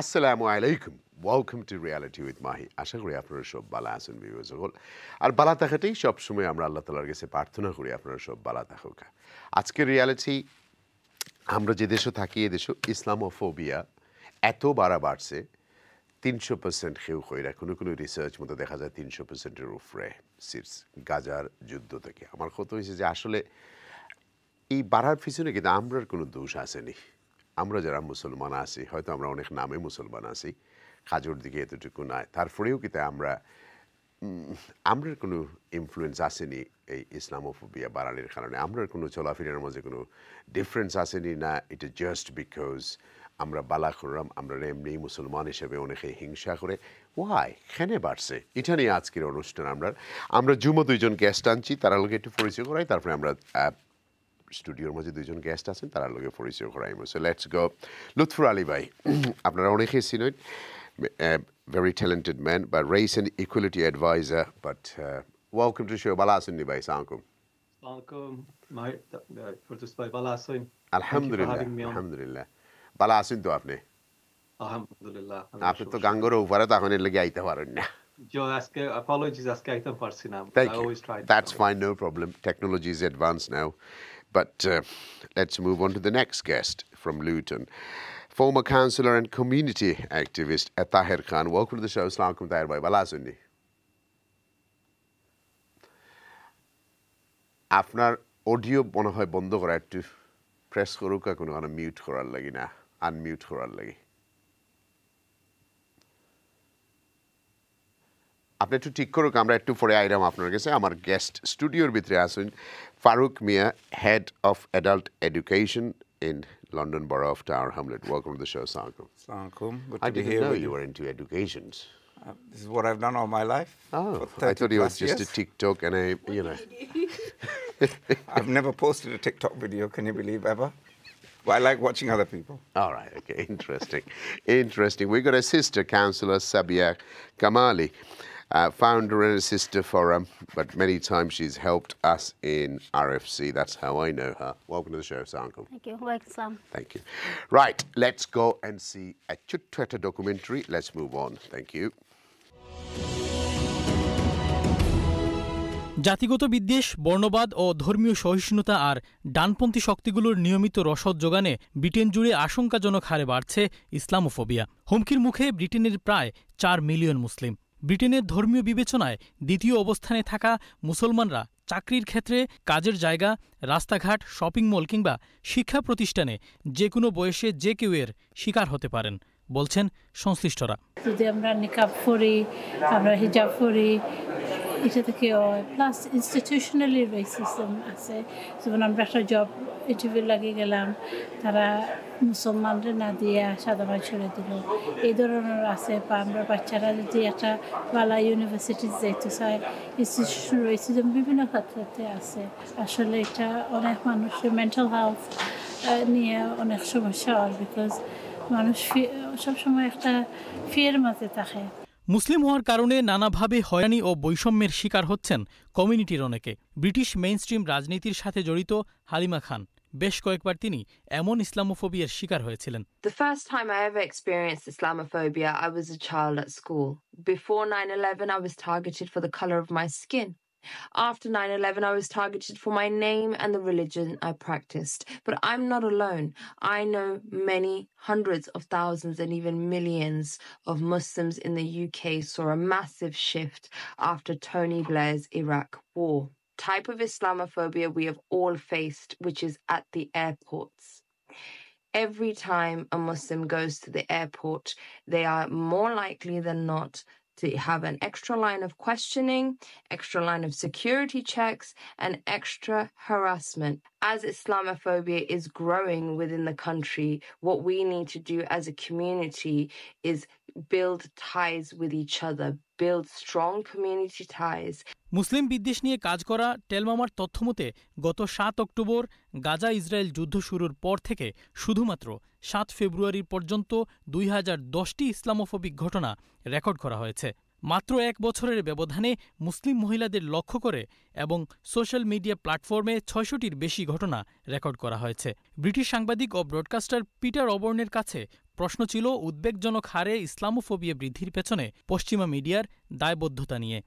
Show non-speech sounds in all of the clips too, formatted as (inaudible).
আসসালামু আলাইকুম। Welcome to reality with Mahi আশা করি আপনারা সব বালা আছেন সকল আর বালা থাকাটাই সবসময় আমরা আল্লাহ তালার কাছে প্রার্থনা করি আপনারা সব বালা থাকুক। আজকের রিয়ালিটি আমরা যে দেশে থাকি, এ দেশে ইসলামোফোবিয়া এত বাড়া বাড়ছে, তিনশো পার্সেন্ট কেউ কইরা, কোনো কোনো রিসার্চ মতো দেখা যায় তিনশো পার্সেন্টের উপরে সিটস গাজার যুদ্ধ থেকে। আমার কথা হয়েছে যে আসলে এই বাড়ার পিছনে কিন্তু আমরার কোনো দোষ আসেনি আমরা যারা মুসলমান আছি হয়তো আমরা অনেক নামে মুসলমান আছি কাজর দিকে এতটুকু নাই। তারপরেও কিন্তু আমরা উম, আমরার কোনো ইনফ্লুয়েন্স আসেনি এই ইসলামোফোবিয়া বাড়ানোর কারণে? আমরার কোনো চলাফেরার মাঝে কোনো ডিফারেন্স আসেনি না? ইট এটা জাস্ট বিকজ আমরা বালা করলাম আমরা এমনি মুসলমান হিসেবে অনেকে হিংসা করে। ওয়াই খেনে বাড়ছে? এটা নিয়ে আজকের অনুষ্ঠান আমরা আমরা জুমো দুইজন গেস্ট আনছি তারা লোকে একটু পরিচয় করাই তারপরে আমরা স্টুডিওর মাঝে দুইজন গেস্ট আছেন তারা লোকে পরিচয় করাইম so let's go Lutfur Ali ভাই আপনারা অনেকেই চিনেন ভেরি ট্যালেন্টেড ম্যান বা race and equality adviser but welcome to show বালা আসেননি ভাই সালামকুম Assalamualaikum. My, uh, for just by Balasoin. আলহামদুলিল্লাহ having me on. আলহামদুলিল্লাহ বালা আছেন তো আপনি Alhamdulillah. আপনি তো গাঙ্গর উপরে তখন এর লেগে আইতে পারেন না Joe, ask, apologies, ask I don't Farsi Thank I you. always try. to That's follow. fine, no problem. Technology is advanced now. But uh, let's move on to the next guest from Luton. Former councillor and community activist uh, Tahir Khan. Welcome to the show. Assalamu alaikum, Tahir bhai. Bala sunni. আপনার audio মনে হয় বন্ধ করা একটু press করুক আর কোনো কোনো mute করার লাগি না আনমিউট করার লাগি আপনি একটু ঠিক করুক আমরা একটু পরে আইরাম আপনার কাছে আমার গেস্ট স্টুডিওর ভিতরে আসুন Farouk Mia, Head of Adult Education in London Borough of Tower Hamlet. Welcome to the show, Sankum. Sankum, good to I be didn't here know you were into educations. Uh, this is what I've done all my life. Oh, I thought you was just years. a TikTok and a, you know. (laughs) I've never posted a TikTok video, can you believe, ever? But I like watching other people. All right, okay, (laughs) interesting. interesting. We've got a sister councillor, Sabia Kamali. Uh, founder and a sister forum, but many times she's helped us in RFC. That's how I know her. Welcome to the show, Sankum. Thank you. Welcome. Islam. Thank you. Right, let's go and see a Twitter documentary. Let's move on. Thank you. জাতিগত বিদ্বেষ বর্ণবাদ ও ধর্মীয় সহিষ্ণুতা আর ডানপন্থী শক্তিগুলোর নিয়মিত রসদ যোগানে Britain জুড়ে আশঙ্কাজনক হারে বাড়ছে ইসলামোফোবিয়া হুমকির মুখে ব্রিটেনের প্রায় চার মিলিয়ন মুসলিম ব্রিটেনের ধর্মীয় বিবেচনায় দ্বিতীয় অবস্থানে থাকা মুসলমানরা চাকরির ক্ষেত্রে কাজের জায়গা, রাস্তাঘাট, শপিং মল কিংবা শিক্ষা প্রতিষ্ঠানে যে কোনো বয়সে যে কেউ এর শিকার হতে পারেন, বলছেন সংশ্লিষ্টরা। যদি আমরা নিকাব পরি, আমরা হিজাব পরি এটা থেকে হয় প্লাস ইনস্টিটিউশনালি রেসিজম আছে যেমন আমরা একটা জব ইন্টারভিউ লাগিয়ে গেলাম তারা মুসলমানরা না দিয়ে সাদা মাই ছেড়ে দিল এই ধরনের আছে বা আমরা বাচ্চারা যদি একটা বালা ইউনিভার্সিটি যেতে চায় ইনস্টিটিউশনাল রেসিজম বিভিন্ন ক্ষেত্রে আছে আসলে এটা অনেক মানুষের মেন্টাল হেলথ নিয়ে অনেক সমস্যা হয় বিকজ মানুষ সবসময় একটা ফিয়ের মাঝে থাকে মুসলিম হওয়ার কারণে নানাভাবে হয়রানি ও বৈষম্যের শিকার হচ্ছেন কমিউনিটির অনেকে ব্রিটিশ মেইনস্ট্রিম রাজনীতির সাথে জড়িত হালিমা খান বেশ কয়েকবার তিনি এমন ইসলামোফোবিয়ার শিকার হয়েছিলেন The first time I ever experienced Islamophobia, I was a child at school. Before 9 11, I was targeted for the color of my skin. After 9 11, I was targeted for my name and the religion I practiced. But I'm not alone. I know many hundreds of thousands and even millions of Muslims in the UK saw a massive shift after Tony Blair's Iraq war. Type of Islamophobia we have all faced, which is at the airports every time a Muslim goes to the airport, they are more likely than not to have an extra line of questioning, extra line of security checks, and extra harassment. As Islamophobia is growing within the country, what we need to do as a community is build ties with each other, build strong community ties, মুসলিম বিদ্বেষ নিয়ে কাজ করা টেলমামার তথ্যমতে গত সাত October Gaza Israel যুদ্ধ শুরুর পর থেকে শুধুমাত্র সাত ফেব্রুয়ারি পর্যন্ত দুই হাজার দশটি ইসলামোফোবিক ঘটনা রেকর্ড করা হয়েছে মাত্র এক বছরের ব্যবধানে মুসলিম মহিলাদের লক্ষ্য করে এবং সোশ্যাল মিডিয়া প্ল্যাটফর্মে ছয়শটির বেশি ঘটনা রেকর্ড করা হয়েছে। ব্রিটিশ সাংবাদিক ও ব্রডকাস্টার পিটার অবর্ণের কাছে প্রশ্ন ছিল উদ্বেগজনক হারে ইসলামোফোবিয়া বৃদ্ধির পেছনে পশ্চিমা মিডিয়ার দায়বদ্ধতা নিয়ে।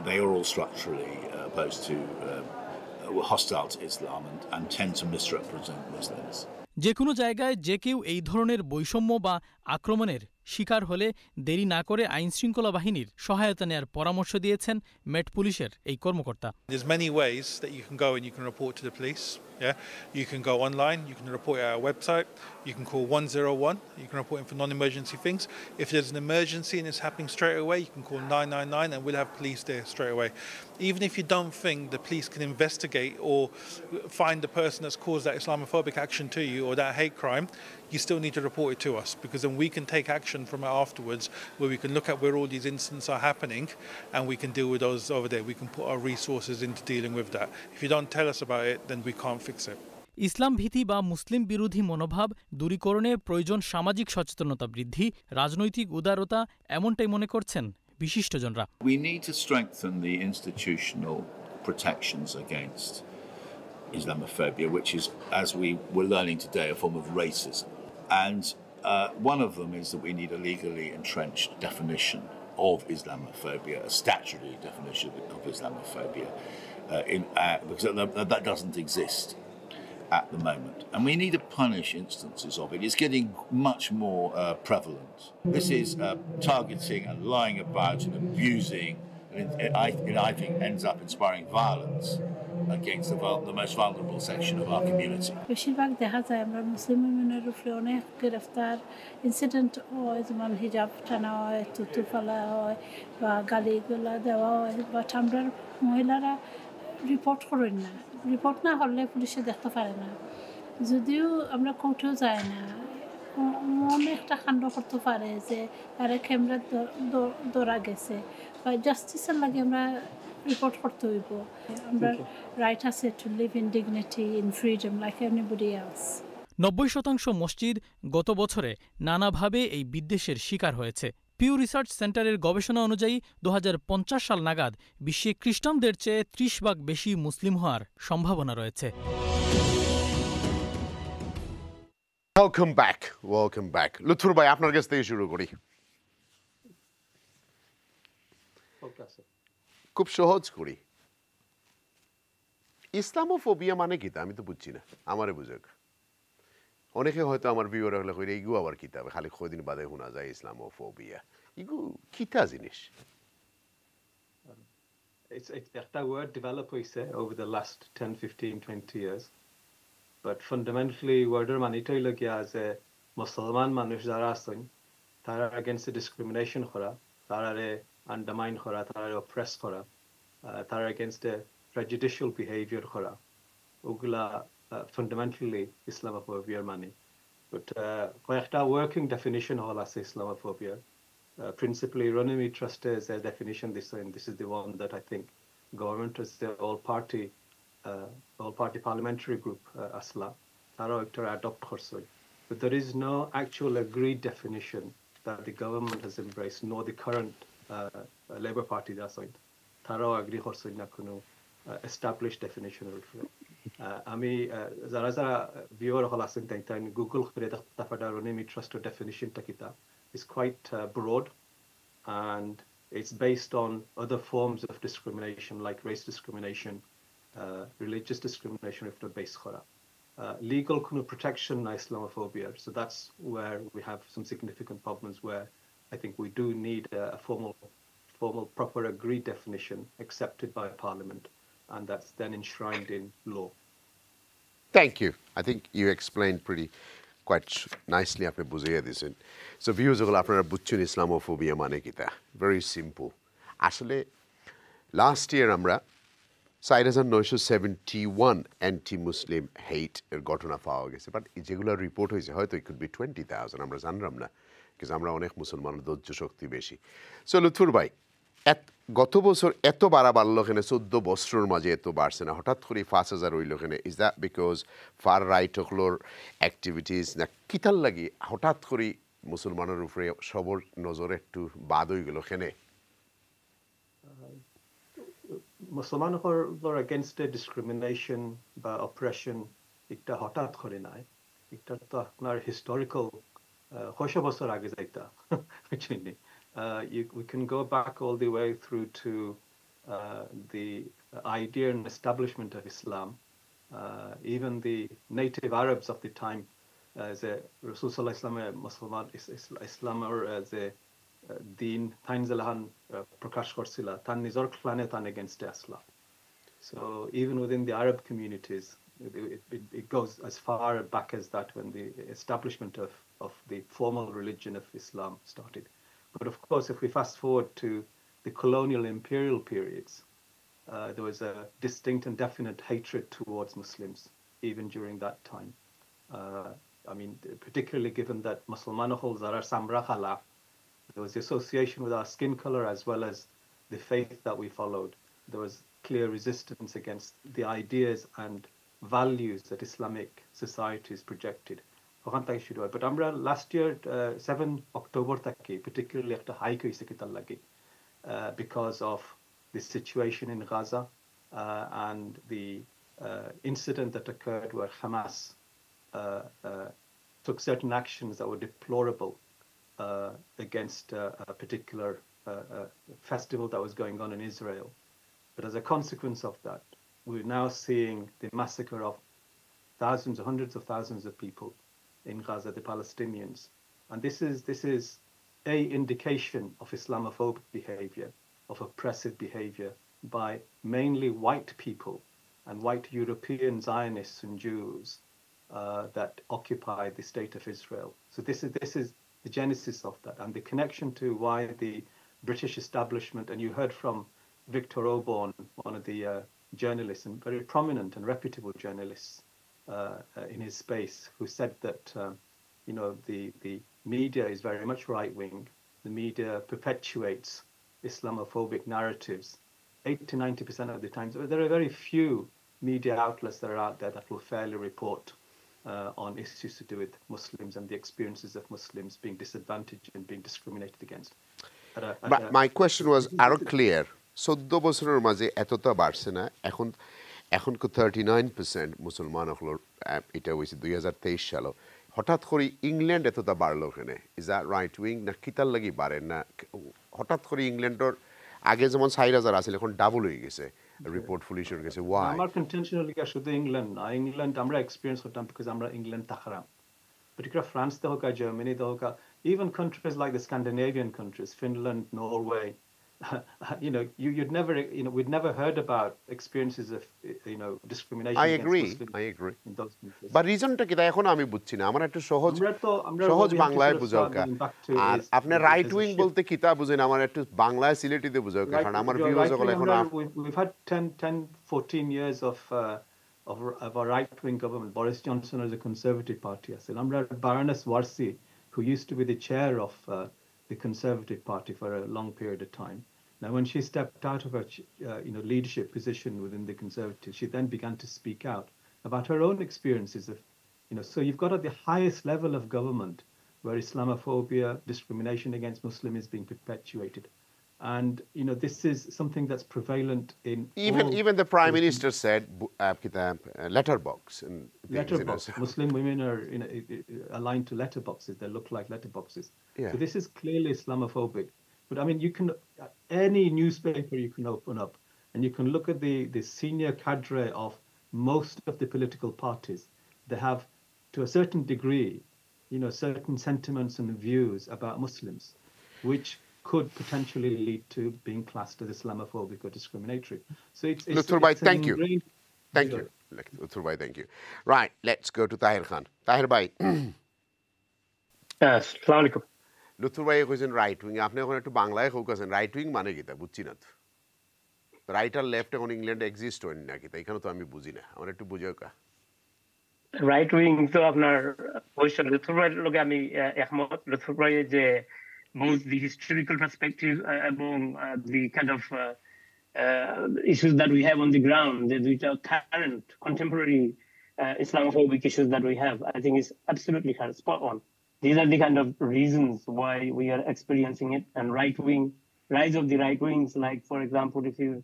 They are all structurally uh, opposed to, uh, hostile to Islam and, and tend to misrepresent Muslims. যে কোনো জায়গায় যে কেউ এই ধরনের বৈষম্য বা আক্রমণের শিকার হলে দেরি না করে আইন শৃঙ্খলা বাহিনীর সহায়তা নেয়ার পরামর্শ দিয়েছেন মেট পুলিশের এই কর্মকর্তা Yeah, you can go online. You can report at our website. You can call 101. You can report in for non-emergency things. If there's an emergency and it's happening straight away, you can call 999 and we'll have police there straight away Even if you don't think the police can investigate or find the person that's caused that Islamophobic action to you or that hate crime, you still need to report it to us because then we can take action from it afterwards where we can look at where all these incidents are happening and we can deal with those over there. We can put our resources into dealing with that. If you don't tell us about it, then we can't fix it. ইসলাম ভীতি বা মুসলিম বিরোধী মনোভাব দূরীকরণে প্রয়োজন সামাজিক সচেতনতা বৃদ্ধি রাজনৈতিক উদারতা এমনটাই মনে করছেন বিশিষ্টজনরা We need to strengthen the institutional protections against Islamophobia, which is, as we were learning today, a form of racism. And uh, one of them is that we need a legally entrenched definition of Islamophobia, a statutory definition of Islamophobia, uh, in, uh, because that, that doesn't exist at the moment. And we need to punish instances of it. It's getting much more uh, prevalent. This is uh, targeting and lying about and abusing, and it, it, I, it, I think ends up inspiring violence against the, vul- the most vulnerable section of our community. বেশিরভাগ দেখা যায় আমরা মুসলিম উইমেনের উপরে অনেক গ্রেফতার incident হয় যেমন হিজাব টানা হয় তুতু ফেলা হয় বা গালিগুলা দেওয়া হয় বাট আমরা মহিলারা রিপোর্ট করেন না রিপোর্ট না হলে পুলিশে দেখতে পারে না। যদিও আমরা কোর্টেও যাই না মনে একটা কাণ্ড করতে পারে যে তারা ক্যামেরা ধরা গেছে। বা জাস্টিসের লাগে আমরা রিপোর্ট করতে হইব। আমরা রাইট আছে to live in dignity in freedom like everybody else নব্বই শতাংশ মসজিদ গত বছরে নানাভাবে এই বিদ্বেষের শিকার হয়েছে। পিউ রিসার্চ সেন্টারের গবেষণা অনুযায়ী দু সাল নাগাদ বিশ্বে খ্রিস্টানদের চেয়ে ত্রিশ ভাগ বেশি মুসলিম হওয়ার সম্ভাবনা রয়েছে। Welcome back welcome back Lutfur ভাই, আপনার কাছ থেকে শুরু করি। খুব সহজ করি। ইসলামোফোবিয়া মানে কিতা আমি তো বুঝছি না, আমারে বুঝেক। অনেকে হয়তো আমার ভিউয়ার হলে কইরে ইগু আবার কিতাবে খালি কদিন বাদে শোনা যায় ইসলামোফোবিয়া ইগু কিতা জিনিস It's, it's that word developed, over the last 10, 15, 20 years. But fundamentally, wordর মানিটাই লগিয়া আছে মুসলমান মানুষ যারা আছেন তারা the discrimination করা তারারে undermine করা তারারে oppress করা তারা the prejudicial behavior করা ওগুলা uh, Uh, fundamentally Islamophobia money. But kayakta uh, working definition hola se Islamophobia. Uh, principally, Runnymede Trust is their definition this and this is the one that I think government is the all party uh, all party parliamentary group uh, ASLA tara adopt. But there is no actual agreed definition that the government has embraced, nor the current uh, Labour Party does. Tara agree korsoy na kuno uh, established definition. আমি আহ, যারা যারা viewer হল আছেন তাই তাই Google করে দেখতে পারে Ronimi Trust definitionটা কিতা is quite uh, broad and it's based on other forms of discrimination like race discrimination, uh, religious discrimination if they're based khora. Uh, legal kind of protection na Islamophobia. So that's where we have some significant problems where I think we do need a, a formal, formal, proper agreed definition accepted by Parliament, and that's then enshrined in law. Thank you I think you explain pretty quite nicely আপনি বুঝিয়ে দিয়েছেন so views যেগুলো আপনারা বুঝছেন Islamophobia মানে কিতা very simple আসলে last year আমরা চার হাজার নয়শো seventy one anti Muslim hate এর ঘটনা পাওয়া গেছে বাট যেগুলো রিপোর্ট হয়েছে হয়তো it could be twenty thousand আমরা জানলাম না কিন্তু আমরা অনেক মুসলমানের ধৈর্য শক্তি বেশি সো লুৎফুর ভাই এত গত বছর এত বাড়া বাড়লো এখানে চোদ্দ বছরের মাঝে এত বাড়ছে না। হঠাৎ করে পাঁচ হাজার হইল এখানে is that because far right হকলোর activities না কিতার লাগি? হঠাৎ করে মুসলমানের উপরে সবর নজর একটু বাদ হয়ে গেল খেনে মুসলমানসকলৰ এগেইনষ্ট ডিছক্ৰিমিনেশ্যন বা অপাৰেশ্যন এটা হঠাৎ করে নাই। এটা তো আপনার হিস্টোরিক্যাল ছয়শো বছর আগে যাইতা? (laughs) uh, Uh, you, we can go back all the way through to uh, the idea and establishment of Islam. Uh, even the native Arabs of the time, as a Rasul Sallallahu Islam or as a Deen, Tain Zalahan Prakash Korsila, Tan Nizor Klanetan against Islam. So even within the Arab communities, it, it, it, goes as far back as that when the establishment of, of the formal religion of Islam started. But of course, if we fast forward to the colonial imperial periods, uh, there was a distinct and definite hatred towards Muslims even during that time. Uh, I mean, particularly given that Muslimanahul Zarar Samrakhala, there was the association with our skin color as well as the faith that we followed. There was clear resistance against the ideas and values that Islamic societies projected. ওখান থেকে শুরু হয় but আমরা last year seven October থেকে particularly একটা hike হয়েছে কিতার লাগে because of the situation in Gaza uh, and the uh, incident that occurred where Hamas uh, took certain actions that were deplorable against a particular festival that was going on in Israel. But as a consequence of that, we're now seeing the massacre of thousands, hundreds of thousands of people in Gaza, the Palestinians. And this is this is a indication of Islamophobic behavior, of oppressive behavior by mainly white people and white European Zionists and Jews uh, that occupy the state of Israel. So this is this is the genesis of that and the connection to why the British establishment, and you heard from Victor Oborne, one of the uh, journalists and very prominent and reputable journalists in his space, who said that um, you know the the media is very much right wing. The media perpetuates Islamophobic narratives. Eight to ninety percent of the times, there are very few media outlets that are out there that will fairly report uh, on issues to do with Muslims and the experiences of Muslims being disadvantaged and being discriminated against. Uh, uh, my question was (laughs) আরো clear চোদ্দ বছরের মাঝে এতটা বাড়ছে না এখন এখন thirty nine percent মুসলমান হল এটা হয়েছে দুই হাজার তেইশ সালও হঠাৎ করে ইংল্যান্ড এতটা বাড়লো ওখানে ইজ দ্য রাইট উইং না কিতার লাগি বাড়ে না হঠাৎ করে ইংল্যান্ডর আগে যেমন চার হাজার আছিল এখন ডাবল হয়ে গেছে রিপোর্ট পুলিশের কাছে ওয়াই আমার কন্টেনশন লিখা শুধু ইংল্যান্ড না ইংল্যান্ড আমরা এক্সপিরিয়েন্স করতাম বিকজ আমরা England তাকারাম particular France the hoka Germany the hoka even countries like the Scandinavian countries Finland Norway (laughs) you know, you, would never, you know, we'd never heard about experiences of, you know, discrimination. I agree. I agree. In those countries. But reasonটা কি এখন আমি বুঝছি না আমার একটু সহজ সহজ বাংলায় বুঝাও আর আপনি রাইট উইং বলতে কি তা বুঝেন আমার একটু বাংলায় সিলেটিতে বুঝাও কারণ আমার ভিউয়ার্স সকল এখন we've had 10 10 14 years of uh, of, of a right-wing government. Boris Johnson is a conservative party. আমরা Baroness Warsi, who used to be the chair of uh, the Conservative Party for a long period of time. Now, when she stepped out of her, uh, you know, leadership position within the Conservatives, she then began to speak out about her own experiences of, you know, so you've got at the highest level of government where Islamophobia, discrimination against Muslims is being perpetuated. And you know this is something that's prevalent in even even the prime minister said uh, letterbox and letterbox. Muslim women are you know, aligned to letterboxes. They look like letterboxes. Yeah. So this is clearly Islamophobic. But I mean, you can any newspaper you can open up, and you can look at the the senior cadre of most of the political parties. They have, to a certain degree, you know, certain sentiments and views about Muslims, which could potentially lead to being classed as Islamophobic or discriminatory. So it's, it's, Dr. it's thank you. Thank you. Dr. Bhai, thank you. Right, let's go to Tahir Khan. Tahir Bhai. Yes, Assalamualaikum. লুথুর ভাই কইছেন right wing আপনি এখন একটু বাংলায় কইছেন right wing মানে কি বুঝছি না তো রাইট আর লেফট এখন ইংল্যান্ডে এক্সিস্ট হয় না কি এখানে তো আমি বুঝি না আমার একটু বুঝাও কা রাইট উইং তো আপনার অবশ্য লুথুর ভাইয়ের লগে আমি একমত লুথুর ভাইয়ের যে both the historical perspective uh, uh, the kind of uh, issues that we have on the ground, the, current, contemporary Islamophobic issues that we have, I think is absolutely spot on. these are the kind of reasons why we are experiencing it. And right wing rise of the right wings, like for example, if you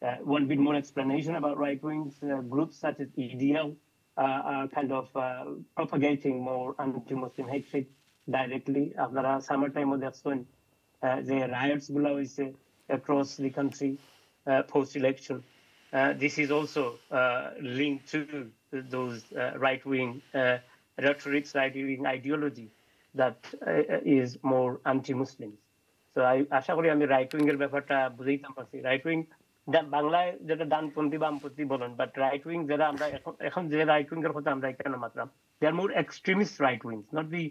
uh, a bit more explanation about right wings, uh, groups such as EDL uh, are kind of uh, propagating more anti-Muslim hatred directly. After the summertime of the sun, uh, the riots below is uh, across the country post-election. this is also linked to those right-wing rhetorics, right wing ideology that uh, is more anti Muslim. So I আশা করি আমি right wing এর ব্যাপারটা বুঝাইতে পারছি right wing বাংলায় যেটা ডানপন্থী বামপন্থী বলেন বাট রাইট উইং যারা আমরা এখন এখন যে রাইট উইং এর কথা আমরা এখানে মাত্রাম দে are more extremist right wings not the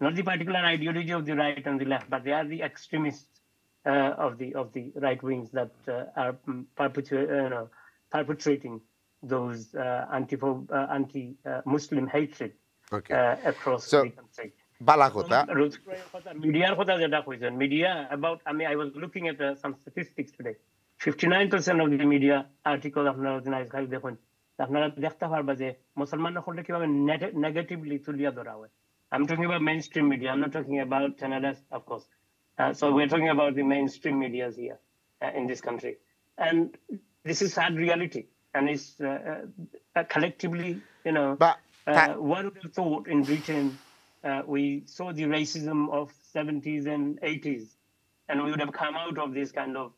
not the particular ideology of the right and the left, but they are the extremists uh, of the of the right wings that uh, are perpetu- uh, know, perpetrating those uh, anti uh, anti Muslim hatred Okay. uh, across So, the country. বালা কথা মিডিয়ার কথা যেটা কইছেন media about আমি I was looking at some statistics today 59% of the media article আপনারা যদি খালি দেখুন আপনারা দেখতে পারবা যে মুসলমানরা হলে কিভাবে নেগেটিভলি তুলিয়া ধরা হয় I'm talking about mainstream media. I'm not talking about channels, of course. Uh, so we're talking about the mainstream medias here uh, in this country, and this is sad reality, and it's uh, uh, collectively, you know, But uh, one would have thought in Britain uh, we saw the racism of 70s and 80s, and we would have come out of this kind of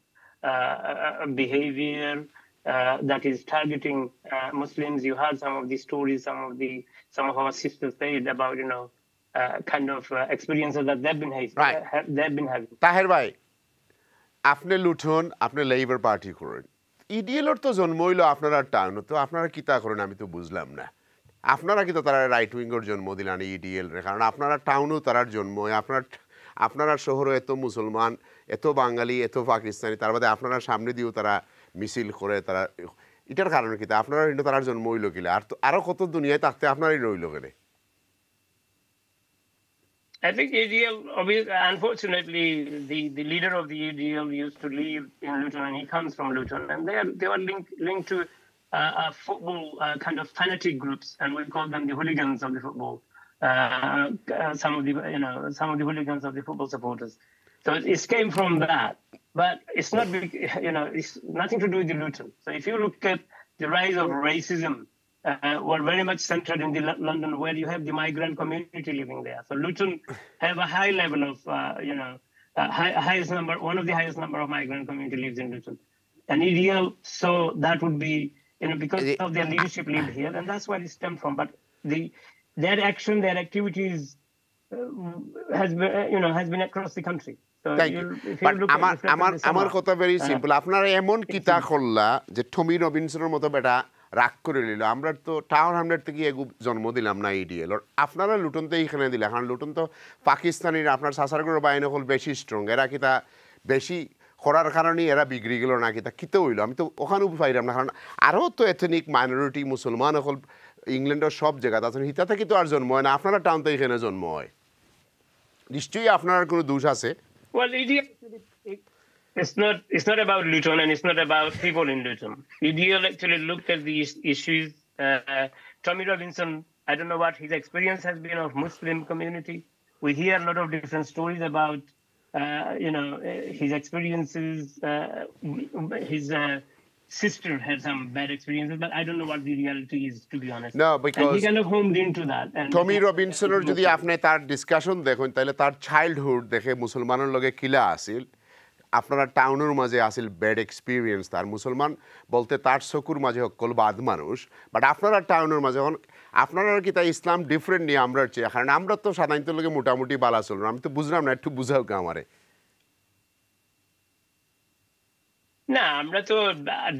uh, uh, behavior uh, that is targeting uh, Muslims. You heard some of the stories, some of the some of our sisters said about you know uh, kind of uh, experiences that they've been having. Right. they've been having. Taher ভাই আপনি লুঠুন আপনি labour party করেন ইডিএলর তো জন্ম হইল আপনারা town তো আপনারা কিতা করেন আমি তো বুঝলাম না আপনারা কিন্তু তারা রাইট উইঙ্গর জন্ম দিলেন ইডিএল রে কারণ আপনারা টাউনও তারার জন্ম আপনার আপনারা শহরে এত মুসলমান এত বাঙালি এত পাকিস্তানি তার বাদে আপনারা সামনে দিয়েও তারা মিছিল করে তারা এটার কারণ কি? তা আপনারা কিন্তু তারার জন্ম হইল কিলে? আর তো আরও কত দুনিয়ায় থাকতে আপনারাই রইল কেনে I think ADL, obvi- unfortunately, the, the leader of the ADL used to live in Luton, and he comes from Luton, and they are they are linked linked to uh, uh, football uh, kind of fanatic groups, and we call them the hooligans of the football. Uh, uh, some of the you know some of the hooligans of the football supporters. So it, it came from that, but it's not big, (laughs) you know it's nothing to do with the Luton. So if you look at the rise of racism uh, were very much centered in the Lo- London, where you have the migrant community living there. So Luton (laughs) have a high level of, uh, you know, uh, high, highest number, one of the highest number of migrant community lives in Luton. And EDL, so that would be, you know, because The- of their leadership lived here, and that's where it stemmed from. But the their action, their activities, uh, has been, uh, you know, has been across the country. আমার কথা very uh, simple আপনারা এমন কিতা করলা যে টমি রবিনসনের মতো বেটা রাগ করে নিল আমরা তো টাউন হামলেট থেকে এগু জন্ম দিলাম না ইডিএল আপনারা লুটন তো এইখানে দিলে কারণ লুটন তো পাকিস্তানির আপনার সাসারগুলো বাহিনী হল বেশি স্ট্রং এরা কিতা বেশি করার কারণে এরা বিগড়ি গেল না কিতা কিতে হইল আমি তো ওখানেও পাইলাম না কারণ আরও তো এথনিক মাইনরিটি মুসলমান হল ইংল্যান্ডের সব জায়গাতে আছেন হিতা থেকে তো আর জন্ম হয় না আপনারা টাউন তো এখানে জন্ম হয় নিশ্চয়ই আপনার কোনো দোষ আছে it's not it's not about Luton and it's not about people in Luton. EDL actually looked at these issues. Uh, uh, Tommy Robinson, I don't know what his experience has been of Muslim community. We hear a lot of different stories about, uh, you know, uh, his experiences. Uh, his uh, sister had some bad experiences, but I don't know what the reality is, to be honest. No, because... and he kind of homed into that. And Tommy রবিনসনের যদি আপনি তার discussion দেখুন তাহলে তার childhood দেখে মুসলমানের লগে কিলা আছিল আপনারা টাউনের মাঝে আছিল ব্যাড এক্সপিরিয়েন্স তার মুসলমান বলতে তার চকুর মাঝে সকল বাদ মানুষ বাট আপনারা টাউনের মাঝে আপনারা কি তাই ইসলাম ডিফারেন্ট নিয়ে আমরা চেয়ে কারণ আমরা তো সাধারণত লোকে মোটামুটি বালা চলুন আমি তো বুঝলাম না একটু বুঝাও কে আমারে না আমরা তো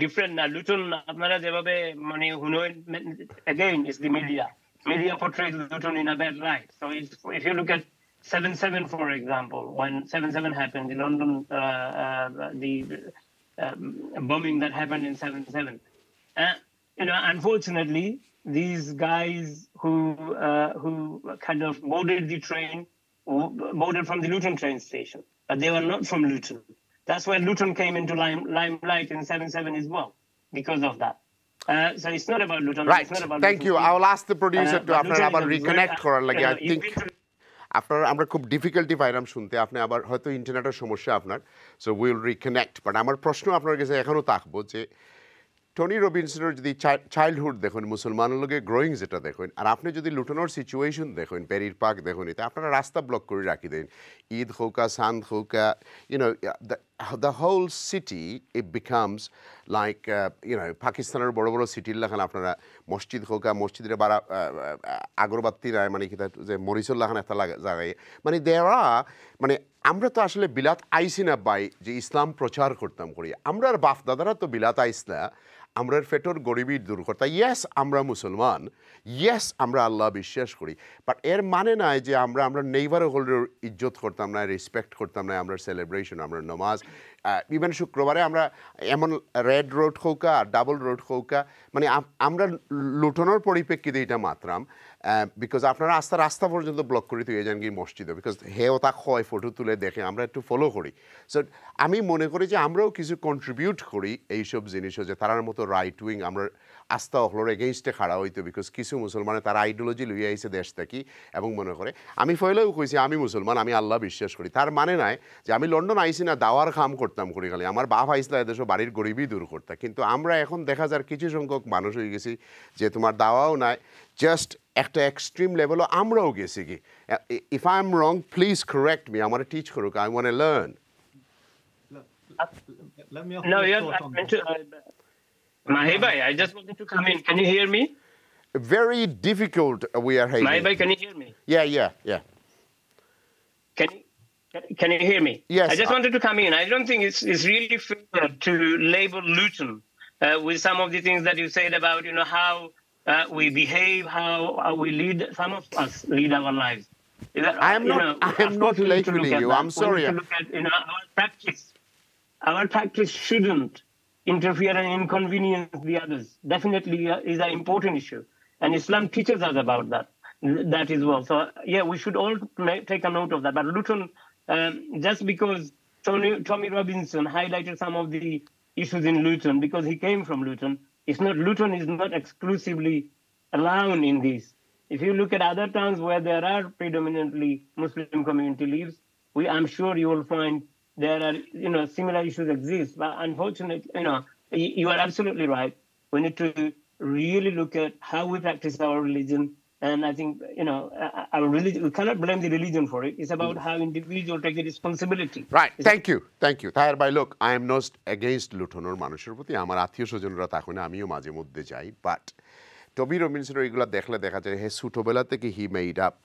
ডিফারেন্ট না লুটন আপনারা যেভাবে মানে হুনয়েন again is the media media portrays Luton in a bad light so if, if you look at 7-7 for example when 7-7 happened in London uh, uh, the um, bombing that happened in 7-7 uh, you know unfortunately these guys who uh, who kind of boarded the train boarded from the Luton train station but they were not from Luton that's where Luton came into lime, limelight in 7-7 as well, because of that. Uh, so it's not about Luton. Right It's not about thank Luton you people. I will ask the producer Uh, two but আপনারা Luton আবার is a reconnect very- করার লাগে you I know, think you've been to- আপনার আমরা খুব difficulty পাইলাম শুনতে আপনি আবার হয়তো ইন্টারনেটের সমস্যা আপনার সো উইল রিকানেক্ট বাট আমার প্রশ্ন আপনার কাছে এখনও থাকবো যে টনি রবিনসনের যদি চাইল্ডহুড দেখুন, মুসলমানের লগে গ্রোয়িং যেটা দেখুন, আর আপনি যদি লুটানোর সিচুয়েশন দেখুন পেরির পাক দেখুন, এটা আপনারা রাস্তা ব্লক করে রাখি দেন। ঈদ হৌকা সান্দ হৌকা you know the whole city it becomes like you know পাকিস্তানের বড় বড় সিটির লাখান আপনারা মসজিদ হৌকা মসজিদের বারা আগরবাতি রায় মানে কি যে মরিচুল লাখান একটা জায়গায় মানে দেওয়া মানে আমরা তো আসলে বিলাত আইসি না বাই যে ইসলাম প্রচার করতাম করি। আমরা বাপ দাদারা তো বিলাত আইস না। আমরা ফেটোর গরিবী দূর করতে ইয়েস আমরা মুসলমান। ইয়েস আমরা আল্লাহ বিশ্বাস করি। বাট এর মানে নাই যে আমরা আমরা নেইবার হোল্ডের ইজ্জত করতাম না রেসপেক্ট করতাম না, আমরা সেলিব্রেশন আমরা নমাজ। ইভেন শুক্রবারে আমরা এমন রেড রোড হৌকা ডাবল রোড হৌকা মানে আমরা লুটনোর পরিপ্রেক্ষিতে এটা মাত্রাম। বিকজ আপনার রাস্তা রাস্তা পর্যন্ত ব্লক করে তুই যান গিয়ে মসজিদে বিকজ হেও তা হয় ফটো তুলে দেখে, আমরা একটু ফলো করি। সো আমি মনে করি যে আমরাও কিছু কন্ট্রিবিউট করি এইসব জিনিসও, যে তারার মতো রাইট উইং আমরা আস্থা অহলোর এগেইনস্টে খাড়া হইতো বিকজ কিছু মুসলমানে তার আইডিওলজি লইয়া আইসে দেশ থাকি এবং মনে করে আমি ফয়লেও কইছি আমি মুসলমান আমি আল্লাহ বিশ্বাস করি। তার মানে নাই যে আমি লন্ডন আইসি না দাওয়ার খাম করতাম করি খালি। আমার বাপ আইসলা এদেশ বাড়ির গরিবই দূর করতাম কিন্তু আমরা এখন দেখা যার কিছু সংখ্যক মানুষ হয়ে গেছি যে তোমার দাওয়াও নাই জাস্ট একটা এক্সট্রিম লেভেলও আমরাও গেছি কি। If I am wrong please correct me আমার টিচ করুক I want learn No, yeah, I meant to, uh, Mahibay, I just wanted to come in. Can you hear me? Very difficult uh, we are having. Mahibay, can you hear me? Yeah, yeah, yeah. Can you? can- you hear me? Yes, I just I- wanted to come in. I don't think it's, it's really fair to label Luton uh, with some of the things that you said about, you know, how uh, we behave, how, how we lead, some of us lead our lives. That- I am not- know, I am not course to look labeling you. that. I'm sorry. need to look at, you know, our practice. Our practice shouldn't interfere and inconvenience the others. Definitely uh, is an important issue. And Islam teaches us about that. That as well. So, yeah, we should all take a note of that. But Luton, um, just because Tony, Tommy Robinson highlighted some of the issues in Luton because he came from Luton, it's not, Luton is not exclusively alone in this. If you look at other towns where there are predominantly Muslim community lives, we, I'm sure you will find there are, you know, similar issues exist. But unfortunately, you know, you are absolutely right. We need to really look at how we practice our religion. And I think, you know, uh, our religion, we cannot blame the religion for it. It's about how individuals take the responsibility. Right thank you thank you Taher ভাই look I am not against লুঠনোর মানুষের প্রতি আমার আত্মীয় স্বজনরা তখন আমিও মাঝে মধ্যে যাই বাট টবি রবিনসনের এগুলো দেখলে দেখা যায় হে ছোটোবেলা থেকে হি মেইড আপ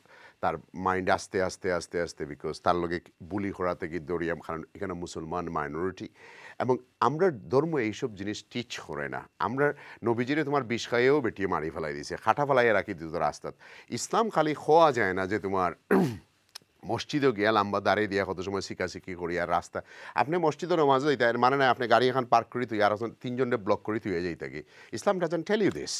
তার মাইন্ড আস্তে আস্তে আস্তে আস্তে বিকজ তার লগে বুলি হরাতে থেকে দরিয়াম কারণ এখানে মুসলমান মাইনরিটি এবং আমরা ধর্ম এইসব জিনিস টিচ করে না। আমরা নবীজিরে তোমার বিষ খাইয়েও বেটিয়ে মারি ফেলাই দিয়েছে, খাটা ফেলাইয়ে রাখি দিত রাস্তাত। ইসলাম খালি খোয়া যায় না যে তোমার মসজিদও গিয়া লাম্বা দাঁড়িয়ে দিয়া কত সময় শিকাশিকি করি আর রাস্তা আপনি মসজিদও নমাজ দিতে মানে না, আপনি গাড়ি এখন পার্ক করি তুই আর তিনজন ব্লক করি তুই যাই থাকি Islam doesn't tell you this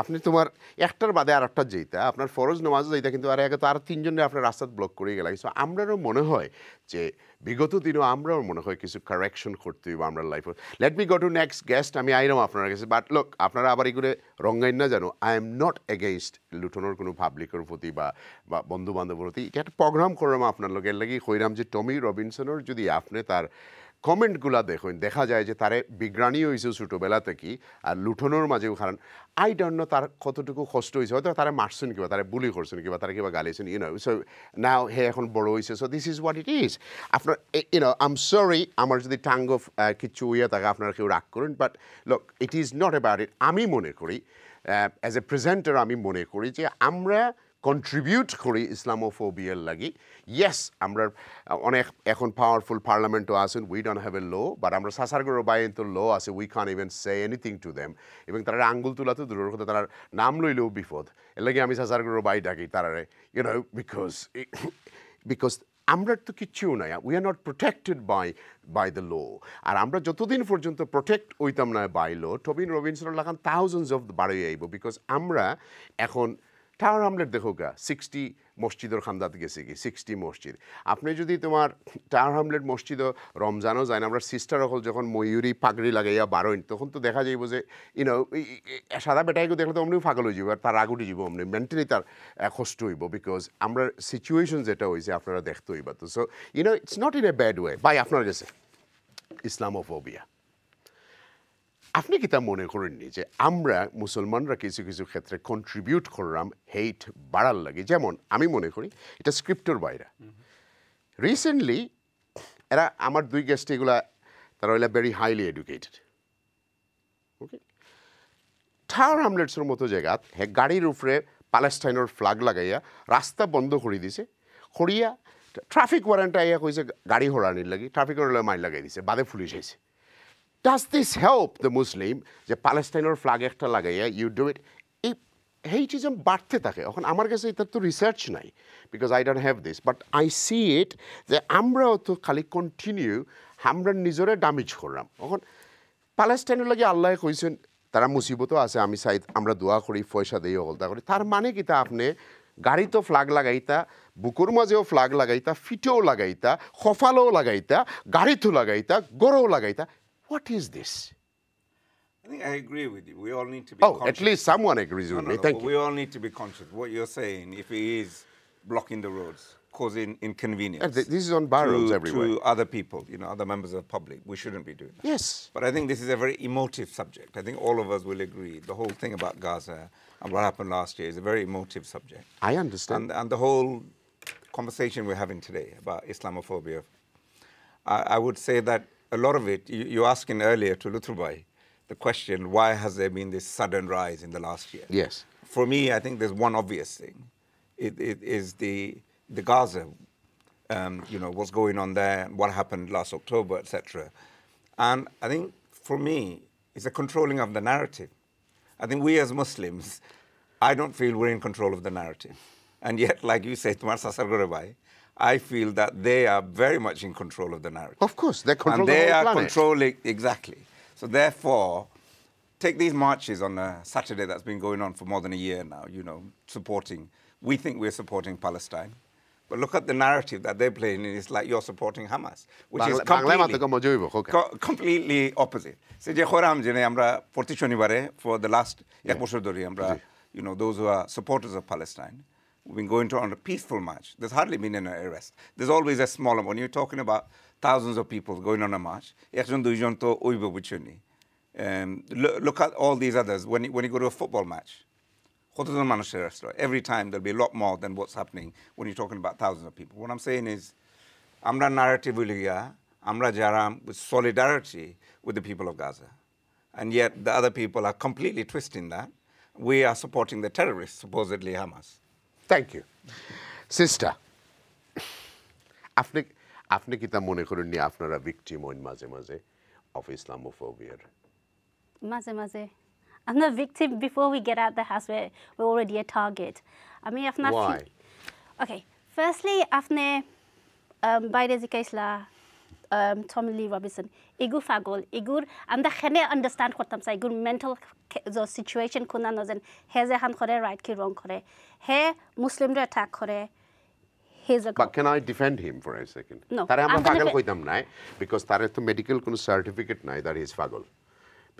আপনি তোমার একটার বাদে আর একটা যেইতা, আপনার ফরজ নমাজও যাইতা, কিন্তু আর আগে তো আর তিনজনে আপনার রাস্তা ব্লক করে গেলাম সো আমরারও মনে হয় যে বিগত দিনও আমরাও মনে হয় কিছু কারেকশন করতে হইব আমরা লাইফে let me go to next guest আমি আইলাম আপনার কাছে। বাট লোক আপনারা আবার এগুলো রঙ্গাইন না জানো আই এম নট এগেইনস্ট লুটনের কোনো পাবলিকের প্রতি বা বা বন্ধু বান্ধবের প্রতি। এটা একটা প্রোগ্রাম করলাম আপনার লোকের লাগে কইরাম যে টমি রবিনসনের যদি আপনি তার কমেন্টগুলা দেখুন, দেখা যায় যে তারে বিজ্ঞানী হয়েছে ছোটোবেলা থেকে আর লুঠনোর মাঝেও কারণ আই ডোন্ট নো তার কতটুকু কষ্ট হয়েছে হয়তো তারা মারছেন কিবা, তারা বুলি করছেন কিবা, তারা কিবা গালিছেন ইউনো সো নাও হে এখন বড় হয়েছে so this is what it is আপনার you know I am sorry আমার যদি টাঙ্গ কিছু ইয়ে থাকে, আপনারা কেউ রাগ করুন but look it is not about it আমি মনে করি অ্যাজ এ প্রেজেন্টার আমি মনে করি যে আমরা কন্ট্রিবিউট করি ইসলামোফোবিয়ার লাগি ইয়েস আমরা অনেক এখন পাওয়ারফুল পার্লামেন্টও আছেন we don't have a low but আমরা সাসারগড়ের বাইরে তো লো আছে we Khan even say anything to them এবং তারা আঙ্গুল তোলা তো দূরের কথা তার নাম লইলেও বিপদ এর লাগে আমি সাসারগড়ের বাই ডাকি তারারে ইউনো বিকজ বিকজ আমরা তো কিচ্ছু নাই we are not protected by by the লো আর আমরা যতদিন পর্যন্ত প্রোটেক্ট হইতাম না বাই লো টবিন রবিনসন লাগান থাউজেন্ডস অফ বাড়িয়ে আইব বিকজ আমরা এখন টাওয়ার আমলেট দেখো গা সিক্সটি মসজিদের খান্দাত গেছে কি? সিক্সটি মসজিদ। আপনি যদি তোমার টাওয়ার হামলেট মসজিদও রমজানও যায় না, আমরা সিস্টার হল যখন ময়ূরী পাগড়ি লাগাইয়া বারোইন, তখন তো দেখা যাইব যে ইনো সাদা বেটাইকে দেখলে তো অমনি পাগল হয়ে যাব আর তার আগুটি যাব অমনি। মেন্টালি তার কষ্ট হইব বিকজ আমরা সিচুয়েশন যেটা হয়েছে আপনারা দেখতে হইবা তো। So you know it's not in a bad way by আপনার কাছে? ইসলামোফোবিয়া। আপনি কি তা মনে করেননি যে আমরা মুসলমানরা কিছু কিছু ক্ষেত্রে কন্ট্রিবিউট করলাম হেইট বাড়ার লাগে? যেমন আমি মনে করি এটা স্ক্রিপ্টর বাইরে। রিসেন্টলি এরা আমার দুই গেস্ট এগুলা, তারা হইলা very highly educated okay Tower হামলেটসের মতো জায়গাত হে গাড়ির উপরে প্যালেস্টাইনের ফ্লাগ লাগাইয়া রাস্তা বন্ধ করে দিছে, করিয়া ট্রাফিক ওয়ারেন্ট আইয়া কইছে, গাড়ি হরানির লাগি। ট্রাফিক ওয়ারেন্ট মাইল লাগাই দিছে, বাদে পুলিশ আইছে। Does this help the Muslim যে প্যালেস্টাইনের ফ্ল্যাগ একটা লাগাইয়া ইউ ডু ইট এই হেইটিজম বাড়তে থাকে। এখন আমার কাছে এটার তো রিসার্চ নাই because I don't have this but I see it যে আমরাও তো খালি কন্টিনিউ আমরা নিজরে ড্যামেজ করলাম। এখন প্যালেস্টাইনের লাগে আল্লাহ কইছেন, তারা মুসিবতও আছে, আমি চাই আমরা দোয়া করি, পয়সা দিই, অগলতা করি। তার মানে কি তা আপনি গাড়ি তো ফ্লাগ লাগাইতা, বুকুর মাঝেও ফ্লাগ লাগাইতা, ফিটেও লাগাইতা, খফালেও লাগাইতা, গাড়িতো লাগাইতা গড়েও লাগাইতা What is this? I think I agree with you. We all need to be oh, conscious. at least someone agrees with no, me. No, Thank we you. We all need to be conscious. What you're saying, if he is blocking the roads, causing inconvenience. Th this is on bar everywhere. To other people, you know, other members of the public. We shouldn't be doing that. Yes. But I think this is a very emotive subject. I think all of us will agree. The whole thing about Gaza and what happened last year is a very emotive subject. I understand. And, and the whole conversation we're having today about Islamophobia, I, I would say that a lot of it, you, you asking earlier to Lutrubai, the question, why has there been this sudden rise in the last year? Yes. For me, I think there's one obvious thing. It, it is the, the Gaza, um, you know, what's going on there, what happened last October, etc. And I think for me, it's a controlling of the narrative. I think we as Muslims, I don't feel we're in control of the narrative. And yet, like you said, Tumar Sasar I feel that they are very much in control of the narrative. Of course, they control and the they whole are planet. controlling exactly. So therefore, take these marches on a Saturday that's been going on for more than a year now. You know, supporting. We think we're supporting Palestine, but look at the narrative that they're playing. and It's like you're supporting Hamas, which is Bangla- বাংলায় completely, মাত্র মজা হইব, খোকা। co- completely opposite. সে যে খোরাম জেনে আমরা প্রতি শনিবারে for the last এক বছর ধরে আমরা you know those who are supporters of Palestine we've been going to on a peaceful march. There's hardly been an arrest. There's always a smaller when you're talking about thousands of people going on a march. একজন দুইজন তো ওইব বুঝছেনই। Um, look, look at all these others when you, when you go to a football match. কতজন মানুষের arrest হয়? Every time there'll be a lot more than what's happening when you're talking about thousands of people. What I'm saying is আমরা narrative হইল গিয়া, আমরা যারা with solidarity with the people of Gaza. And yet the other people are completely twisting that. We are supporting the terrorists, supposedly Hamas. Thank you sister আপনি আপনি কি তা মনে করেননি আপনারা ভিকটিম হন মাঝে মাঝে of ইসলামোফোবিয়ার Maze maze. I'm the victim before we get out the house. We're, we're already a target. I mean, I've not. Why? Okay. Firstly, Afne, um, by the Zikaisla, Um, Tommy Lee Robinson, igur Fagol, Igur, and the Hene understand what I'm saying. Igur mental the situation kuna nozen. Heze han kore right ki wrong kore. He Muslim re attack kore. But can I defend him for a second? No, তারে আমরা পাগল কইতাম নাই because তারে তো medical কোনো certificate নাই that is পাগল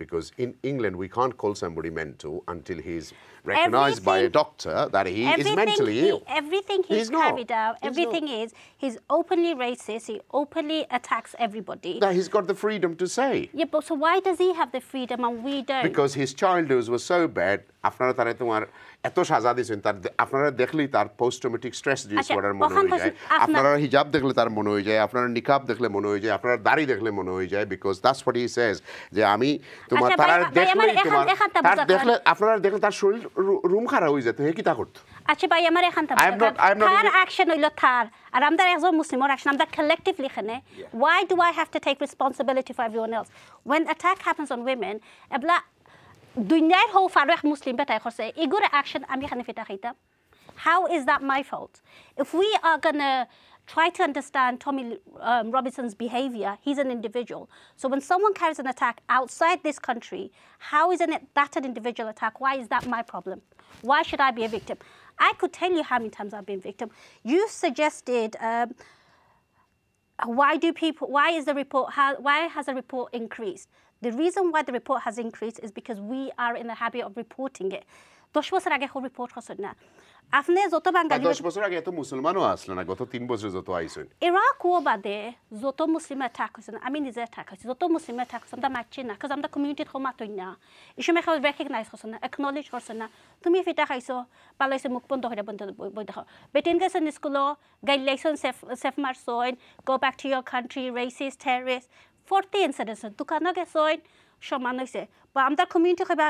because in England we can't call somebody mental until he's recognized by a Everything- doctor that he is everything mentally he, ill. Everything he's, He's not. carried out, He's everything is, he's openly racist, he openly attacks everybody. That he's got the freedom to say. yeah, but so why does he have the freedom and we don't? Because his childhood was so bad, আপনারা তারে তোমার এত সাজা দিয়েছেন তার দে- আপনারা দেখলেই তার পোস্ট ট্রমেটিক স্ট্রেস ডিসঅর্ডার মনে ওখান হয়ে যায় থেকে আপনার- আপনারা হিজাব দেখলে তার মনে হয়ে যায় আপনারা নিকাব দেখলে মনে হয়ে যায় আপনারা দাড়ি দেখলে মনে হয়ে যায় because that's what he says যে আমি তোমার আচ্ছা, তারা ভাই, ভাই, আমার দেখলেই এখান- তোমার এখানটা তার বোঝা দেখলে আপনারা দেখলে তার শরীর রু- রুম খারাপ হয়ে যেত হে কি তা করতো আচ্ছা ভাই আমার এখান I am not- I am not তার even- অ্যাকশন হইল তার আর আমরা একজন মুসলিমর অ্যাকশন আমরা collectively এখানে why do I have to take responsibility for everyone else when attack happens on women এবলা দুনিয়ার হও ফারো এক মুসলিম বেটাই করছে এগুলো অ্যাকশন আমি এখানে ফিটা খাইতাম how is that my fault if we are gonna try to understand Tommy um, Robinson's behavior. He's an individual. So when someone carries an attack outside this country, how isn't it that an individual attack? Why is that my problem? Why should I be a victim? I could tell you how many times I've been victim. You suggested. Um, why do people why is the report how, why has the report increased the reason why the report has increased is because we are in the habit of reporting it দশ বছর আগে এখন report হচ্ছেন না। আপনি যত বাঙালি দশ বছর আগে এত মুসলমানও আসলো না গত তিন বছর যত আইসেন ইরাক ও বাদে যত মুসলিম অ্যাটাক হয়েছে আমি নিজে অ্যাটাক হয়েছে যত মুসলিম অ্যাটাক হয়েছে আমরা মারছি না কাজ আমরা কমিউনিটির সমাতই না। এই সময় খাবার রেকগনাইজ করছে না একনলেজ করছে না। তুমি ফিটা খাইছো পালাইছে মুখ বন্ধ হয়ে বন্ধ বই দেখো বেটিন গেছেন স্কুলো গাইডলাইছেন safe safe মারছইন go back to your country racist terrorist forty incidents দোকানও গেছইন সমান হয়েছে বা আমদার কমিউনিটি খাইবা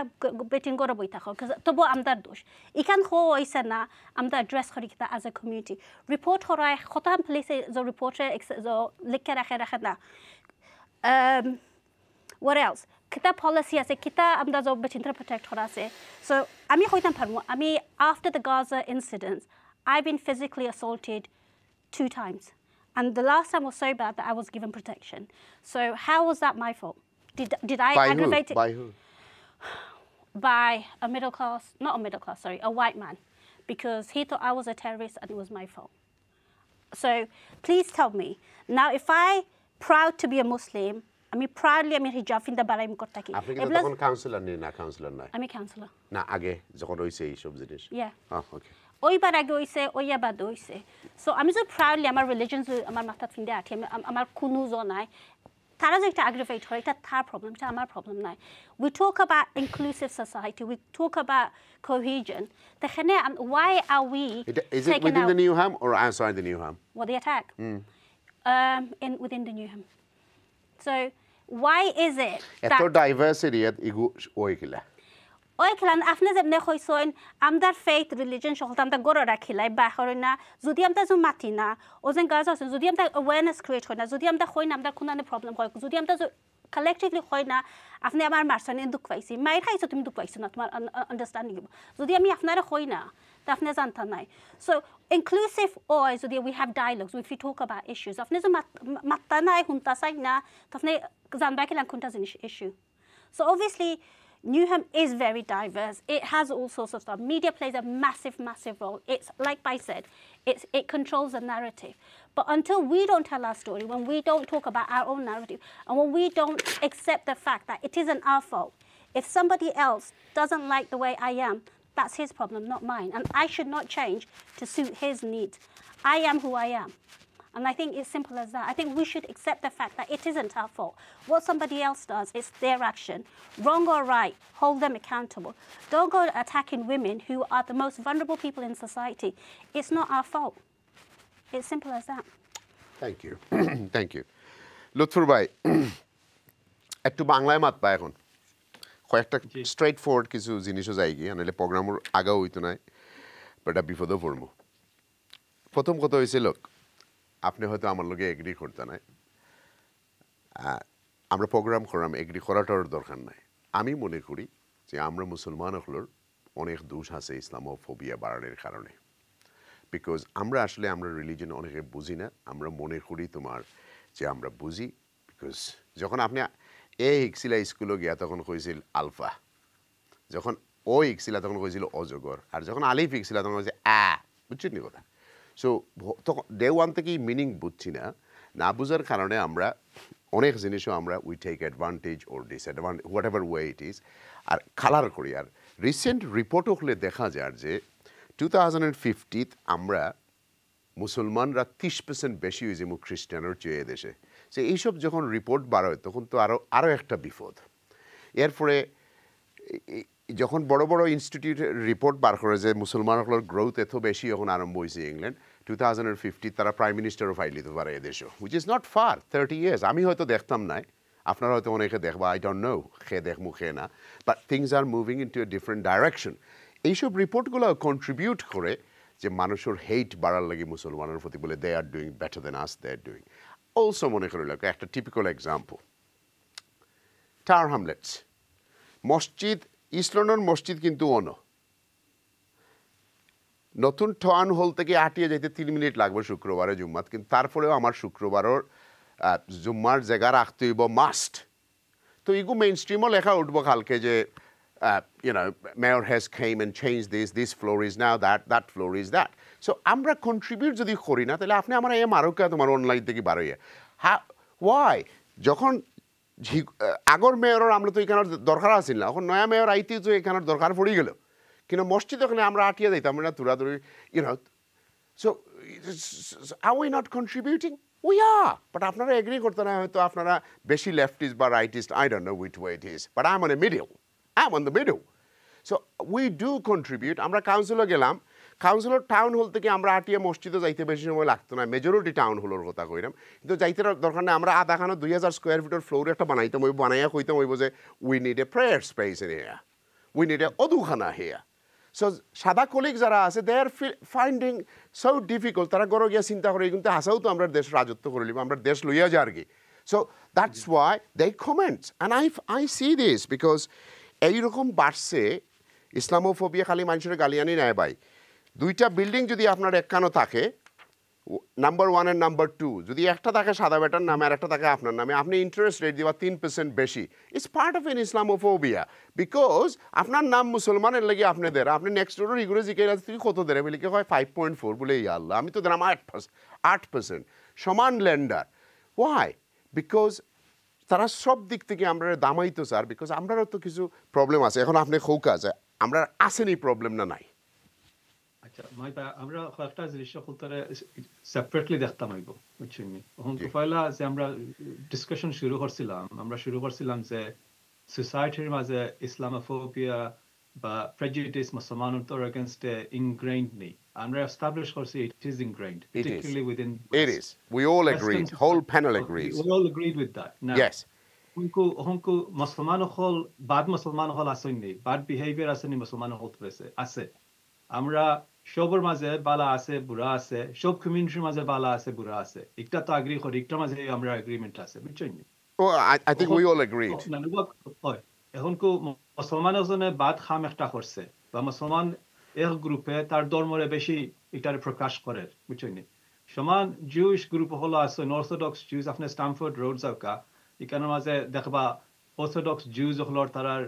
বেটিং করে বই থাকো তবু আমদার দোষ ইখান হো হয়েছে না আমরা অ্যাড্রেস করি কিতা অ্যাজ এ কমিউনিটি রিপোর্ট হরাই খতাম প্লেসে যে রিপোর্টে লিখে রাখে রাখে না what else kita policy আছে kita আমরা যে বেটিনটা প্রটেক্ট করা আছে so আমি কইতাম পারমু আমি after the Gaza incidents I've been physically assaulted two times and the last time was so bad that I was given protection so how was that my fault did, did I By who? aggravate it? By who? by a middle class, not a middle class, sorry, a white man, because he thought I was a terrorist and it was my fault. So please tell me now, if I proud to be a Muslim, I mean proudly আমি হিজাব ফিন্দা বাড়াই করতে কি আপনি কিন্তু তখন councillor নেই না কাউন্সিলর নাই আমি কাউন্সিলর না আগে যখন হয়েছে এইসব জিনিস Yeah. ওকে ওইবার আগে হইছে ওইয়া বাদ হইছে সো আমি যে প্রাউডলি আমার রিলিজন আমার মাথাত ফিন্দে আঠি আমি আম- আমার কোনো জ নাই তারা যে একটা আগ্রিভেট হয় এটা তার প্রবলেম এটা আমার প্রবলেম নাই we talk about inclusive society we talk about কোহিজন সেখানে ওয়াই আর উই এটা is it within the new হাম অর আউটসাইড দ্য নিউ হাম What the attack? Um, in within the Newham. So why is it এত that diverse এরিয়াত ইগু ওই কিলা ওই খেলান আপনি যেমনি কইসইন আমদার ফেথ রিলিজন সকল আমদা গড় রাখিলাই বাহরে না যদি আমদা যে মাতি না ও যেন গাছ আছে যদি আমদা অ্যাওয়ারনেস ক্রিয়েট হয় না যদি আমদা হয় না আমদার কোনো প্রবলেম হয় যদি আমদা কালেক্টিভলি হয় না আপনি আমার মারছনে দুঃখ পাইছি মায়ের খাইছো তুমি দুঃখ পাইছো না তোমার আন্ডারস্ট্যান্ডিং যদি আমি আপনারা হই না তা আপনি জানতা নাই সো ইনক্লুসিভ ওই যদি we have dialogues wife you talk about issues আপনি যে মাত্তা নাই শুনতা চাই না তা আপনি জানবা কিলাম কোনটা জিনিস issue So obviously, Newham is very diverse. It has all sorts of stuff. Media plays a massive, massive role. It's like I said, it's, it controls the narrative. But until we don't tell our story, when we don't talk about our own narrative, and when we don't accept the fact that it isn't our fault, if somebody else doesn't like the way I am, that's his problem, not mine. And I should not change to suit his needs. I am who I am. And I think it's simple as that. I think we should accept the fact that it isn't our fault. What somebody else does, it's their action. Wrong or right, hold them accountable. Don't go attacking women who are the most vulnerable people in society. It's not our fault. It's simple as that. Thank you (clears throat) thank you Lutfur ভাই (clears throat) একটু বাংলায় মাত পায় এখন কয়েকটা straight forward কিছু জিনিসও যাই গিয়ে নাহলে প্রোগ্রামের আগাও হইতো নাই বেটা বিপদও পড়বো প্রথম কথা হয়েছে লোক আপনি হয়তো আমার লগে এগ্রি করতে নাই। আমরা প্রোগ্রাম করলাম এগ্রি করাটার দরকার নাই। আমি মনে করি যে আমরা মুসলমান হলোর অনেক দোষ আছে ইসলামোফোবিয়া বাড়ানোর কারণে। বিকজ আমরা আসলে আমরা রিলিজন অনেকে বুঝি না, আমরা মনে করি তোমার যে আমরা বুঝি। বিকজ যখন আপনি এ হিকসিলা স্কুলে গিয়া তখন কইছিল আলফা। যখন ও হিকসিলা তখন কইছিল অজগর। আর যখন আলিফ হিকসিলা তখন কইছে আ, বুঝছেন কথা? সো তখন ডে ওয়ান থেকেই মিনিং বুঝছি না। না বুঝার কারণে আমরা অনেক জিনিসও আমরা we take advantage or disadvantage whatever way it is R colour করি। আর রিসেন্ট রিপোর্টও হলে দেখা যায় যে টু থাউজেন্ড ফিফটিত আমরা মুসলমানরা তিরিশ পার্সেন্ট বেশি হয়েছে মুখ খ্রিস্টানের চেয়ে দেশে। সে এইসব যখন রিপোর্ট বার হয়, তখন তো আরও আরও একটা বিপদ। এরপরে এ- এ- যখন বড় বড় ইনস্টিটিউটের রিপোর্ট বার করে যে মুসলমানগুলোর গ্রোথ এত বেশি, এখন আরম্ভ হয়েছে ইংল্যান্ড। টু থাউজেন্ড ফিফটি তারা প্রাইম মিনিস্টারও ফাইল দিতে পারে এদেশও which is not far thirty years আমি হয়তো দেখতাম নাই, আপনারা হয়তো অনেকে দেখবা আই ডোন্ট নো খে দেখমু খে না। But things are moving into a different direction এইসব রিপোর্টগুলো কন্ট্রিবিউট করে যে মানুষের হেইট বাড়ার লাগে মুসলমানের প্রতি বলে they are doing better than us they are doing also মনে করি লাগে একটা টিপিক্যাল এক্সাম্পল টাওয়ার হামলেটস মসজিদ ইস্ট লন্ডন মসজিদ কিন্তু অন নতুন টাউন হল থেকে আটিয়ে যাইতে তিন মিনিট লাগবে শুক্রবারে জুম্মাত কিন্তু তারপরেও আমার শুক্রবারের জুম্মার জায়গা রাখতে হইব মাস্ট তো ইগু মেইন স্ট্রিমও লেখা উঠবো কালকে যে you know, mayor has and changed this, this floor is now that, that floor is that. So আমরা contribute যদি করি না তাহলে আপনি আমার এ মারোকা তোমার অনলাইন থেকে বারোইয়া হা ওয়াই যখন আগর মেয়রের আমরা তো এখানের দরকার আছিল না এখন নয়া মেয়র আইতে তো এখানের দরকার পড়ে গেল। কিন্তু মসজিদ ওখানে আমরা আটিয়ে দিতাম না তুরাতুরি you know So, s- are we not contributing? We are. But আপনারা এগ্রি করতে না হয়তো আপনারা বেশি leftist বা I don't know which way it is. But I'm on the middle. I'm on the middle. So we do contribute. আমরা কাউন্সিলও গেলাম কাউন্সিলর টাউন হল থেকে আমরা আটিয়ে মসজিদে যাইতে বেশি সময় লাগতো না মেজরিটি টাউন হলের কথা কইলাম কিন্তু যাইতে দরকার নেই আমরা আধা খানা দুই হাজার স্কোয়ার ফিটের ফ্লোর একটা বানাইতাম ওই বানাইয়া কইতাম ওইব যে we need a prayer space here we need a অদুখানা here so সাদা কলিগ যারা আছে they are finding so difficult তারা গড় গিয়া চিন্তা করে, কিন্তু হাসাও তো আমরা দেশ রাজত্ব করে লিব আমরা দেশ লইয়া যা আর কি so that's why they comments and I I see this because এইরকম বাড়ছে, ইসলামোফোবিয়া খালি মানুষের গালিয়ানি নেয় ভাই। দুইটা বিল্ডিং যদি আপনার একখানো থাকে number one and number two যদি একটা থাকে সাদা বেটার নামে আর একটা থাকে আপনার নামে, আপনি ইন্টারেস্ট রেট দিবা তিন পার্সেন্ট বেশি। It's part of an Islamophobia because আপনার নাম মুসলমানের লাগে আপনি দের আপনি নেক্সট ডোর ইগুলো জিকে তুই কত দেরে বলে হয় ফাইভ পয়েন্ট ফোর বলে ইয়া আল্লাহ, আমি তো দিলাম আট পার্সেন্ট আট পার্সেন্ট সমান ল্যান্ডার ওয়াই বিকজ তারা সব দিক থেকে আমরা দামাইতো স্যার বিকজ আমরাও তো কিছু প্রবলেম আছে। এখন আপনি খৌকা আছে, আমরা আসেনি প্রবলেম না নাই। আচ্ছা মই বা- আমরা কয়েকটা জিনিস সকলতারে সেপারেটলি দেখতাম হইব বুঝছেন নি এখন জি। পয়লা যে আমরা ডিসকাশন শুরু করছিলাম আমরা শুরু করছিলাম যে সোসাইটির মাঝে ইসলামোফোবিয়া বা প্রেজুডিস মুসলমানদের এগেনস্ট ইনগ্রেইন্ড নেই আমরা এস্টাবলিশ করছি it is ingrained It is. particularly within It is. We all agreed. Whole panel agrees. We all agreed with that. Now, Yes. হংকু হংকু মুসলমান হল বাদ মুসলমান হল আসেন নি বাদ বিহেভিয়ার আসেনি মুসলমান হল আছে আছে আমরা সবর মাঝে বালা আছে বুড়া আছে সব কমিউনিটির মাঝে বালা আছে বুড়া আছে একটা তো আগ্রি করি একটার মাঝে আমরা এগ্রিমেন্ট আছে বুঝছেন I think we all হয় এখন কো মুসলমান এজনে বাদ খাম একটা করছে বা মুসলমান এক গ্রুপে তার ধর্মরে বেশি এটারে প্রকাশ করে বুঝছেন নি সমান জুইশ গ্রুপ হলো আছে অর্থোডক্স জুইস আপনি স্টামফোর্ড রোড যাওকা এখানের মাঝে দেখবা অর্থোডক্স জুইস হলোর তারার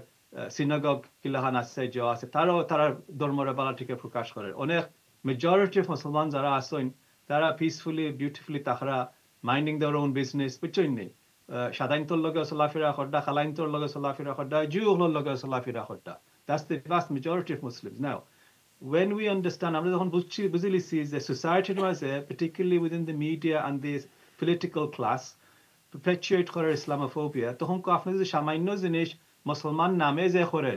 সিনাগগ কিলাহান আছে যে আছে তারাও তারার ধর্মরে বালা থেকে প্রকাশ করে অনেক মেজরিটি অফ মুসলমান যারা আছেন তারা পিসফুলি বিউটিফুলি তাহারা মাইন্ডিং দেওয়ার ওন বিজনেস বুঝছেন নি সাদাইনটোর লগে চলাফিৰা খড্ডা খালাইনটোৰ লগে চলাফিৰা খড্ডা জিউসকলৰ লগে চলাফিৰা খড্ডা That's the vast majority of Muslims. Now, when we understand, আমরা যখন বুঝছি বুঝে লিছি যে সোসাইটির মাঝে particularly within the media and the political class perpetuate করে ইসলামোফোবিয়া তখন কো আপনি যে সামান্য জিনিস মুসলমান নামে যে করে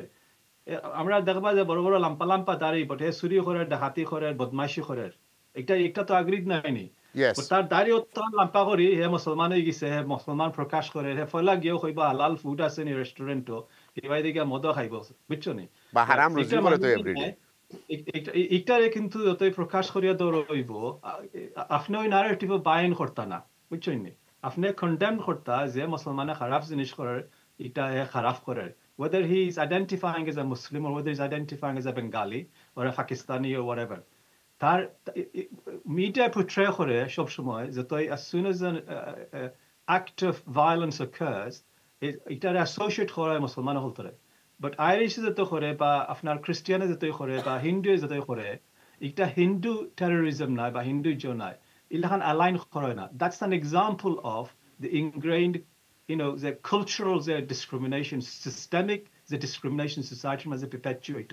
আমরা দেখবা যে বড় বড় লাম্পা লাম্পা দাঁড়ি বটে চুরি করে ডাকাতি করে বদমাইশি করে এটা একটা তো আগ্রিদ নাইনি তার দাড়ি উত্তরণ লাম্পা করি হে মুসলমান হয়ে গেছে হে মুসলমান প্রকাশ করে হে ফলা গিয়েও কইবা হালাল ফুড আছে নি রেস্টুরেন্টও এবার দিকে মদ খাইব বুঝছ নি? এটারে কিন্তু যতই প্রকাশ করিয়া দৌড়ইব আপনি ওই নারেটিভ বাইন করতা না বুঝছেন নি? আপনি কন্ডেম করতা যে মুসলমানে খারাপ জিনিস করে এটা হে খারাপ করে whether he is identifying as a Muslim or whether he's identifying as a Bengali or a Pakistani or whatever তার মিডিয়া portray করে সব সময় যতই as soon as an uh, uh, act of violence occurs it- এটারে associate করে মুসলমান হলতরে but Irish যত করে বা আপনার খ্রিস্টিয়ানে যতই করে বা হিন্দু যতই করে এটা হিন্দু টেরোরিজম নাই বা হিন্দু নাই ইলাখান অ্যালাইন করে না that's an example of the ইনগ্রেইন্ড you know, the cultural the discrimination, systemic the discrimination society must perpetuate.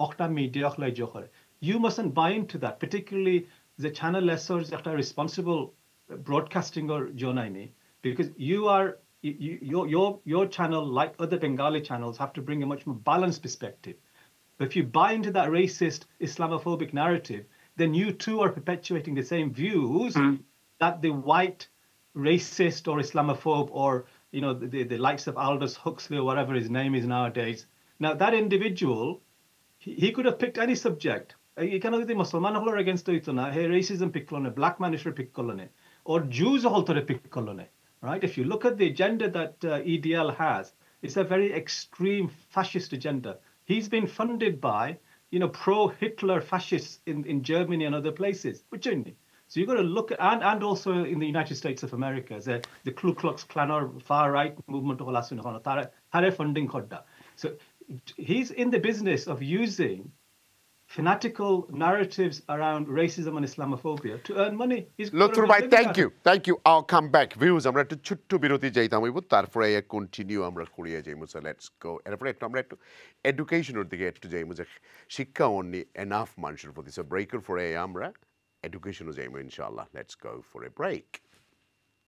Okta media okla You mustn't buy into that, particularly the channel lessors that are responsible uh, broadcasting or jonaini, because you are you, you, your your your channel, like other Bengali channels, have to bring a much more balanced perspective. But if you buy into that racist Islamophobic narrative, then you too are perpetuating the same views hmm. that the white racist or Islamophobe or you know the, the likes of Aldous Huxley or whatever his name is nowadays. Now that individual, he, he could have picked any subject. ಏಕೆಂದರೆ ಮುಸಲ್ಮಾನ್ ಹೊಳರ್ against ಹೋಯ್ತನ ಹೇ man ಪಿಕ್ಕೊಲ್ಲನೆ black ಮ್ಯಾನಿಷರ್ ಪಿಕ್ಕೊಲ್ಲನೆ or Jews ಹೊಲ್ತಾರೆ ಪಿಕ್ಕೊಲ್ಲನೆ right? If you look at the agenda that uh, EDL has it's a very extreme fascist agenda. He's been funded by you know pro Hitler fascists in in Germany and other places which only so you've got to look at, and, and also in the United States of America, the, the Ku Klux Klan or far right movement of Halasuna, Hare funding Kodda. So he's in the business of using fanatical narratives around racism and Islamophobia to earn money. He's got a Lutfur good ভাই living thank at you it. Thank you আও come back views আমরা একটু ছোট্ট বিরতি যাইতাম হইব তারপরে continue আমরা করিয়ে যাইমু সো লেটস গো এরপরে একটু আমরা একটু এডুকেশনের দিকে একটু যাইমু যে শিক্ষা অনলি এনাফ মানুষের প্রতি সো ব্রেকের পরে আমরা education was aiming, inshallah. Let's go for a break.